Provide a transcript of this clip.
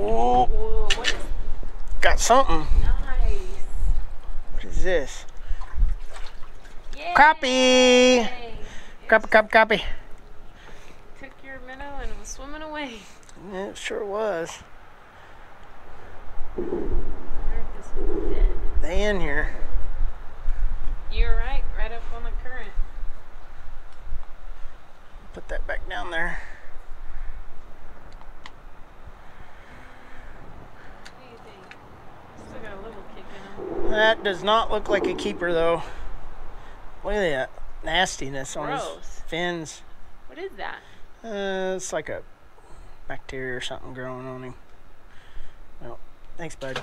Whoa, Whoa, got something. nice? What is this? Yay! Crappie! Yay. Crappie, crappie, crappie. Took your minnow and it was swimming away. Yeah, it sure was. I heard this was dead. They in here. You're right, right up on the current. Put that back down there. What do you think? Still got a little kick in him. That does not look like a keeper though. Look at that nastiness on his fins. What is that? Uh, it's like a bacteria or something growing on him. Well, thanks, bud.